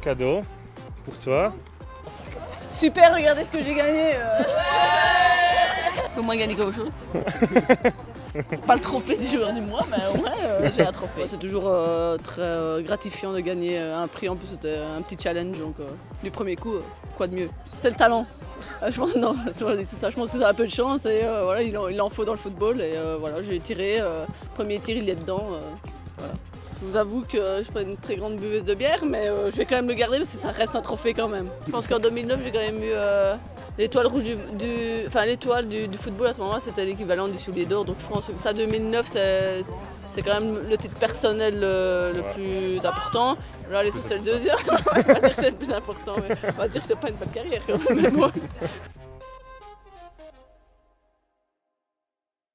cadeau pour toi. Super, regardez ce que j'ai gagné. euh. Au moins gagner quelque chose. Pas le trophée du joueur du mois, mais au moins euh, j'ai un trophée. C'est toujours euh, très euh, gratifiant de gagner un prix. En plus, c'était un petit challenge. Donc, euh, du premier coup, euh, quoi de mieux? C'est le talent. Euh, je pense non, c'est pas du tout ça. Je pense que ça a un peu de chance et euh, voilà, il en, il en faut dans le football. Et euh, voilà, j'ai tiré. euh, premier tir, il est dedans. Je vous avoue que je suis pas une très grande buveuse de bière, mais euh, je vais quand même le garder parce que ça reste un trophée quand même. Je pense qu'en 2009, j'ai quand même eu euh, l'étoile rouge du, du- enfin l'étoile du, du football à ce moment-là, c'était l'équivalent du soulier d'or. Donc je pense que ça 2009, c'est c'est quand même le titre personnel euh, le plus important. Là, les c'est le deuxième. on va dire que c'est le plus important. Mais on va dire que c'est pas une bonne carrière quand même.